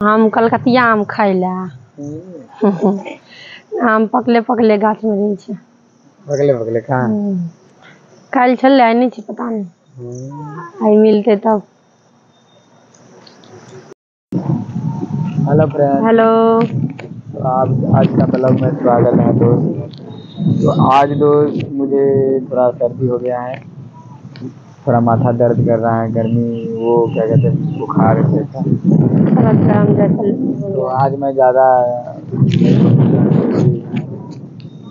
हम कलकतिया आम खाइला आम पकले पकले गाछ में रहै छै। बगले बगले का? काल्हि छलै आइ नहि छै पता नहि। आइ मिलतै तब। Hello friend. हेलो। तो आप आज का ब्लॉग में स्वागत है दोस्त। तो आज दोस्त मुझे थोड़ा सर्दी हो गया है। थोड़ा माथा दर्द कर रहा है गर्मी वो क्या कहते हैं बुखार जैसे तो आज मैं ज़्यादा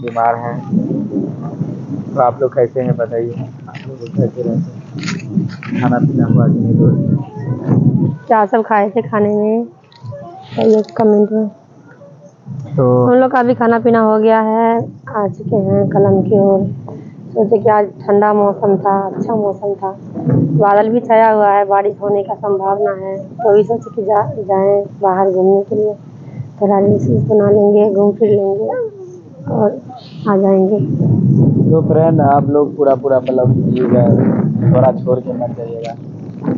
बीमार हैं। तो आप लोग कैसे हैं बताइए। आप लोग कैसे रहते हैं? खाना पीना हुआ कि नहीं? क्या सब खाए थे खाने में? कमेंट में। तो हम लोग का भी खाना पीना हो गया है आ चुके हैं कलम की ओर। सोचे कि आज ठंडा मौसम था अच्छा मौसम था। बादल भी छाया हुआ है बारिश होने का संभावना है। तो भी सोचे कि जा जाएँ बाहर घूमने के लिए। थोड़ा रील्स वील्स बना लेंगे घूम फिर लेंगे और आ जाएँगे। तो फ्रेंड आप लोग पूरा पूरा ब्लॉग कीजिएगा थोड़ा छोड़ के मत जाइएगा।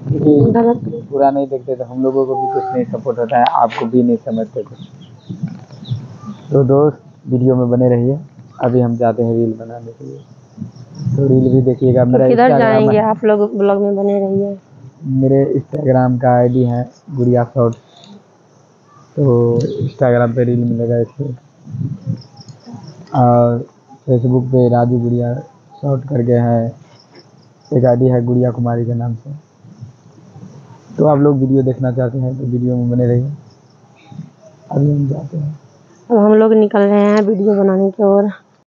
क्योंकि पूरा नहीं देखते तो हम लोगों को भी कुछ नहीं सपोर्ट होता है आपको भी नहीं समझते कुछ। तो दोस्त वीडियो में बने रहिए। अभी हम जाते हैं रील बनाने के लिए। तो रील भी देखिएगा मेरा तो किधर जाएँगे आप लोग? ब्लॉग में बने रहिए। मेरे इंस्टाग्राम का आईडी है गुड़िया शॉर्ट्स तो इंस्टाग्राम पे रील मिलेगा इससे और फेसबुक पे राजू गुड़िया शॉर्ट करके है। एक आईडी है गुड़िया कुमारी के नाम से। तो आप लोग वीडियो देखना चाहते हैं तो वीडियो में बने रहिए। अभी हम जाते हैं। अब हम लोग निकल रहे हैं वीडियो बनाने की ओर।